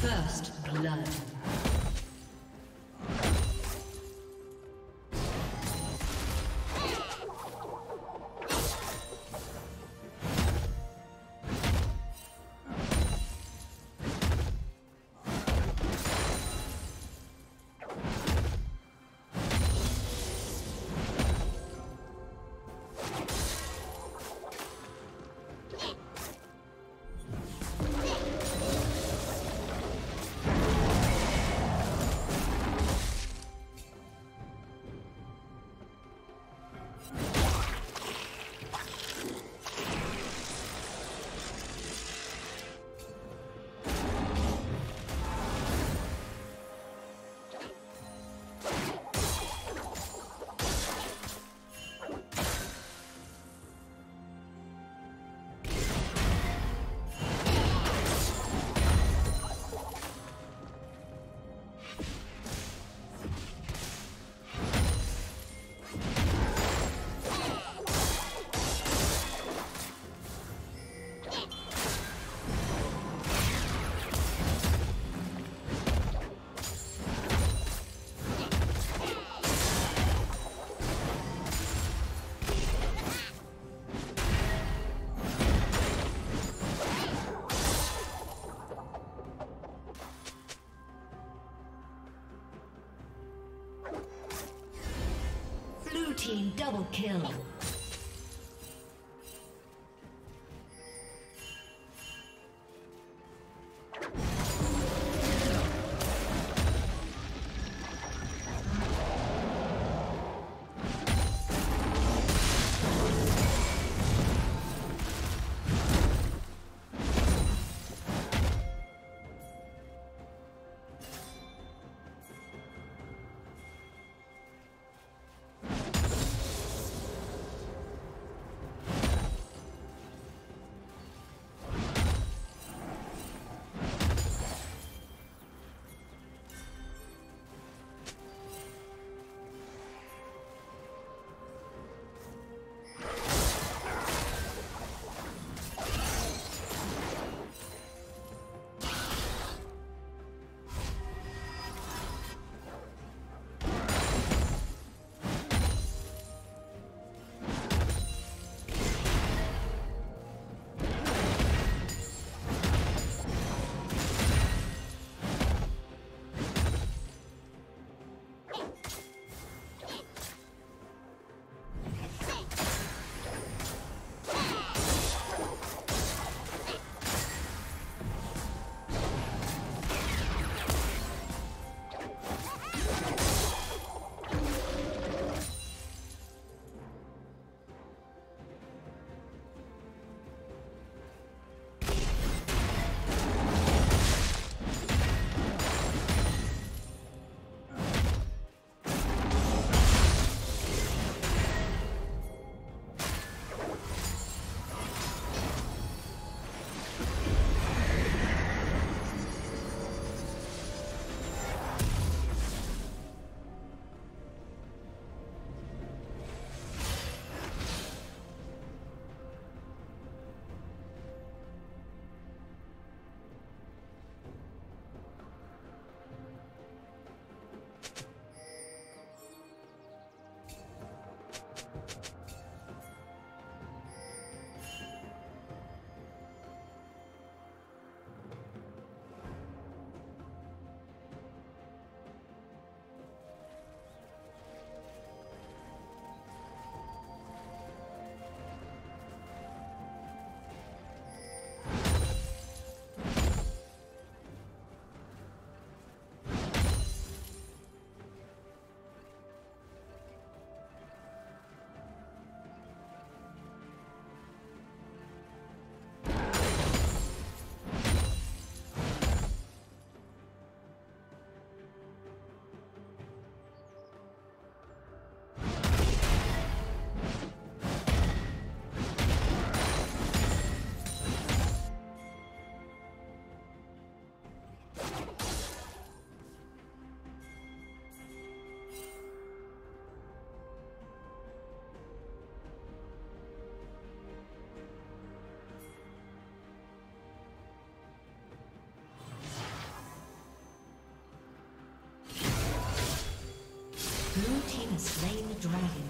First blood. Double kill. Slain the dragon.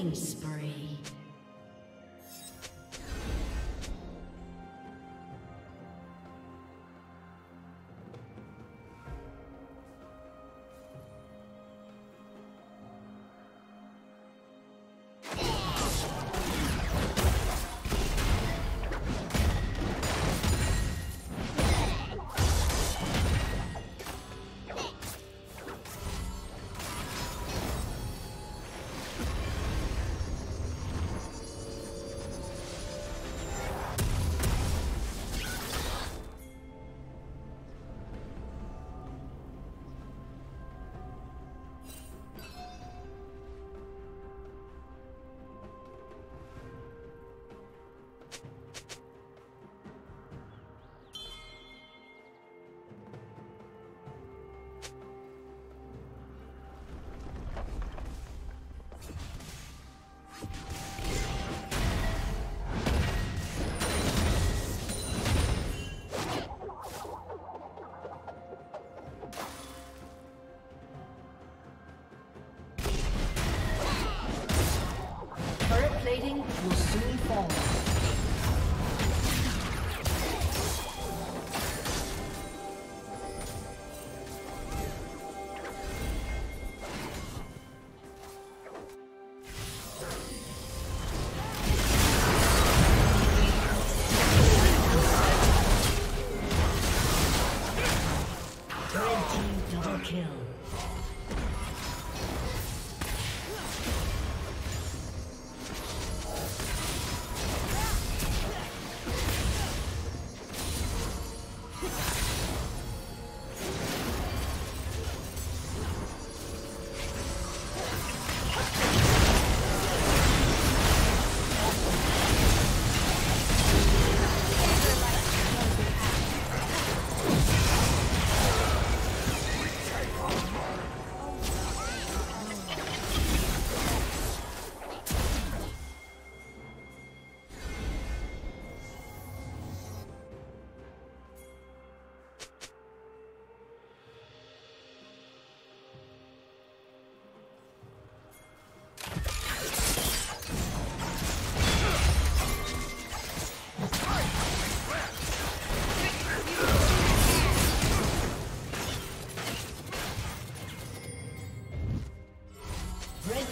Killing spree.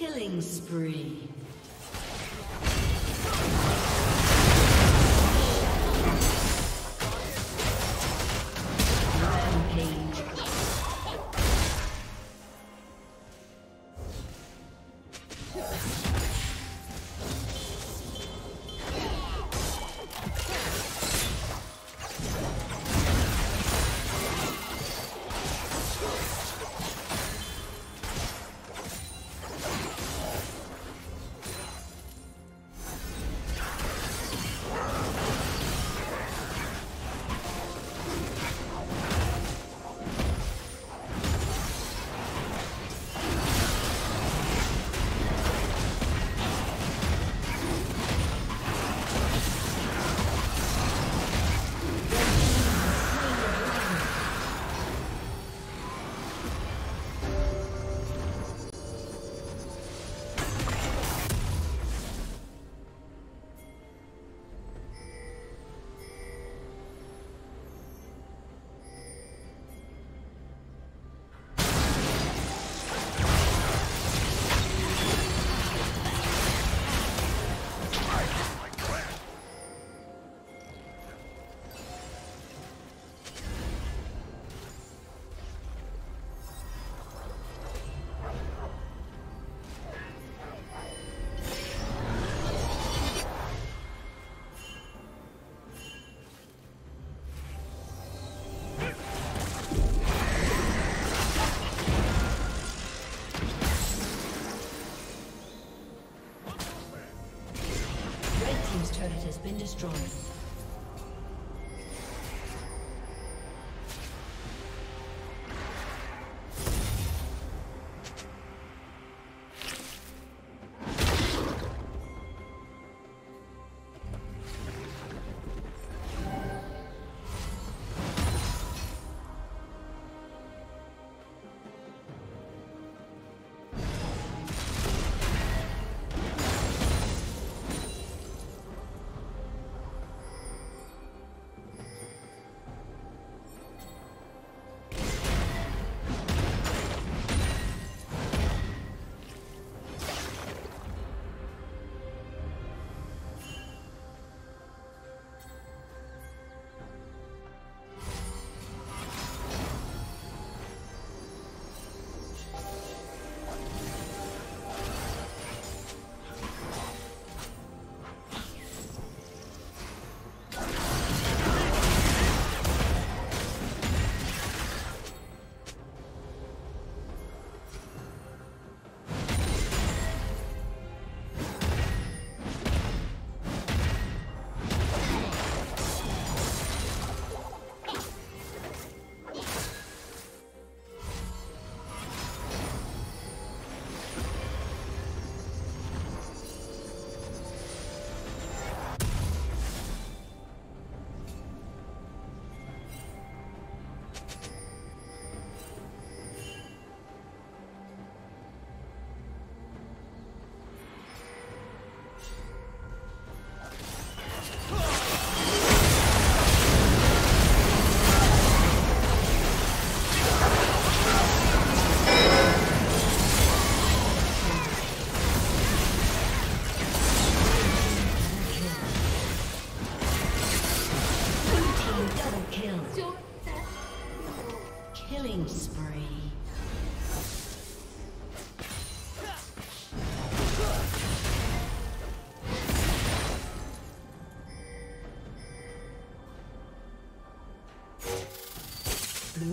Killing spree. Destroyed.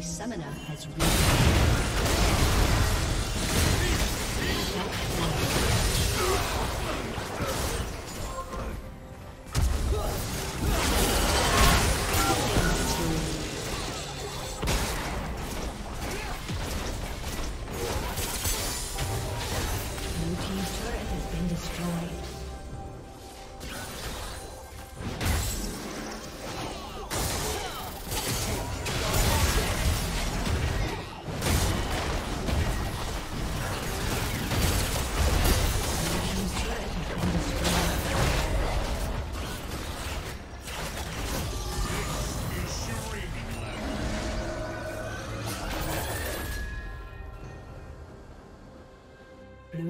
Summoner has reached.